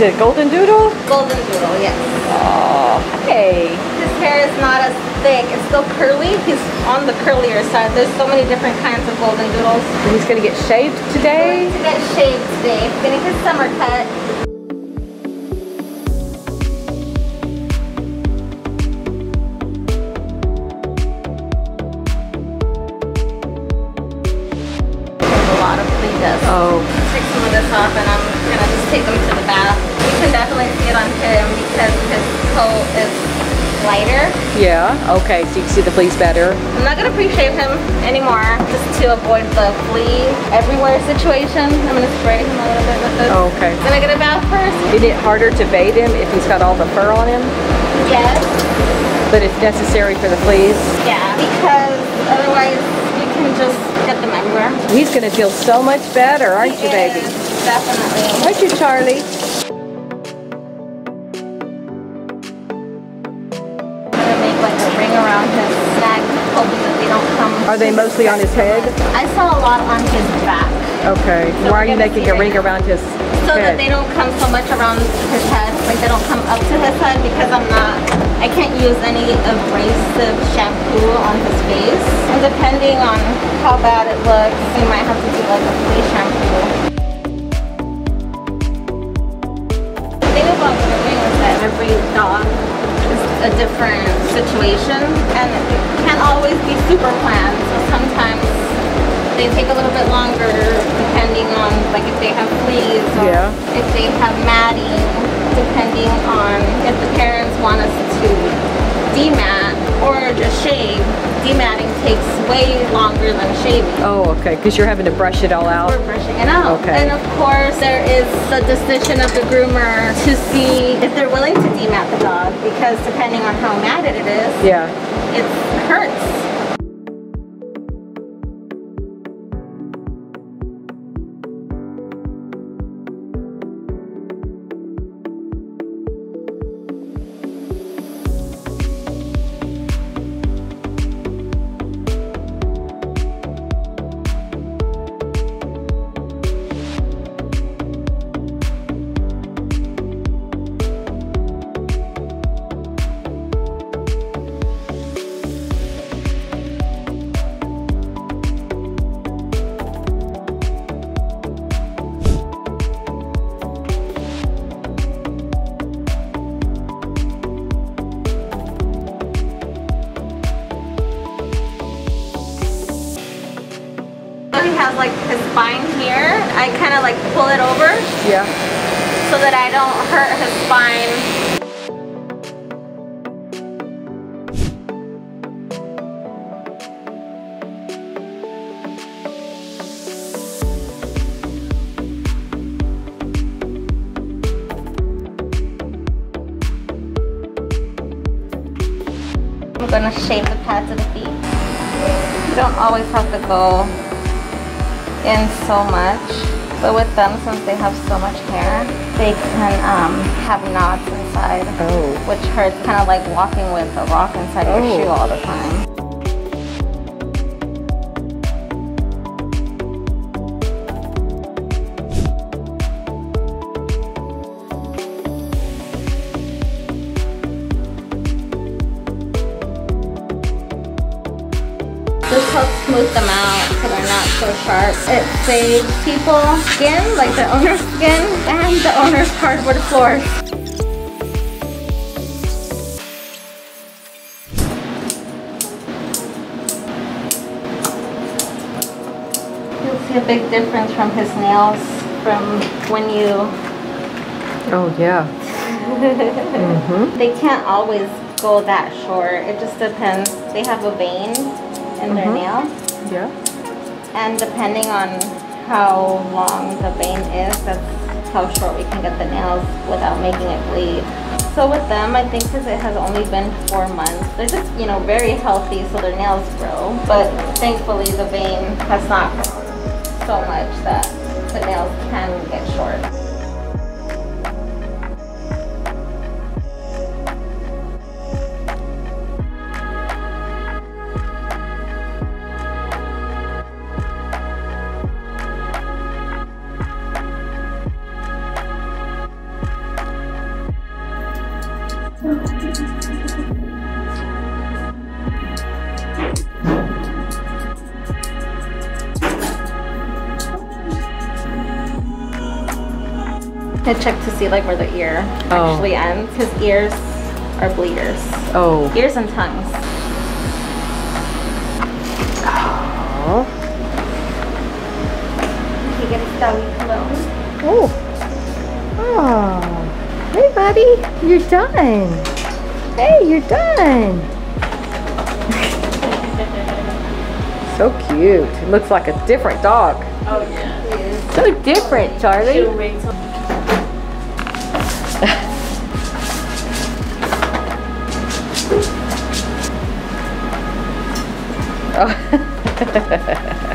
it golden doodle? Golden doodle, yes. Oh, hey. His hair is not as thick. It's still curly. He's on the curlier side. There's so many different kinds of golden doodles. He's gonna get shaved today? He's Going to get shaved today. He's getting his summer cut. There's a lot of flea dust. Oh, Take some of this off and I'm gonna just take him to the on him because his coat is lighter. yeah. Okay, so you can see the fleas better. I'm not gonna pre-shave him anymore just to avoid the flea everywhere situation. I'm gonna spray him a little bit with this. Okay. Gonna get a bath first? Is it harder to bathe him if he's got all the fur on him? Yes. But it's necessary for the fleas? Yeah, because otherwise you can just get them everywhere. He's gonna feel so much better, aren't you, Yes, baby? Definitely. Aren't you, Charlie? Hoping that they don't come. Are they mostly on his head? I saw a lot on his back. Okay. So Why are you making a ring now. around his So that they don't come so much around his head, like they don't come up to his head because I'm not, I can't use any abrasive shampoo on his face. And depending on how bad it looks, we might have to do like a flea shampoo. The thing about grooming is that every dog is a different super planned. So sometimes they take a little bit longer depending on like if they have fleas or Yeah. if they have matting, depending on if the parents want us to demat or just shave. Dematting takes way longer than shaving. Oh, okay, because you're having to brush it all out. We're brushing it out. Okay. And of course, there is the decision of the groomer to see if they're willing to demat the dog because depending on how matted it is, Yeah. it hurts. Like his spine here. I kind of like pull it over Yeah. so that I don't hurt his spine. I'm gonna shave the pads of the feet. You don't always have to go in so much. But with them, since they have so much hair, they can um, have knots inside, Oh. which hurts kind of like walking with a rock inside your Oh. shoe all the time. This helps smooth them out so they're not so sharp. It saves people skin, like the owner's skin, and the owner's cardboard floors. You'll see a big difference from his nails from when you Oh, yeah. mm-hmm. They can't always go that short. It just depends. They have a vein in their Mhm. nail, Yeah. and depending on how long the vein is, that's how short we can get the nails without making it bleed. So with them, I think because it has only been four months, they're just, you know, very healthy, so their nails grow. But thankfully, the vein has not grown so much that the nails can get short. I checked to see like where the ear Oh. actually ends. His ears are bleeders. Oh. Ears and tongues. Oh. He gets doggy cologne. Oh. Oh. Hey, buddy. You're done. Hey, you're done. so cute. It looks like a different dog. Oh yeah. So different, Charlie. Oh.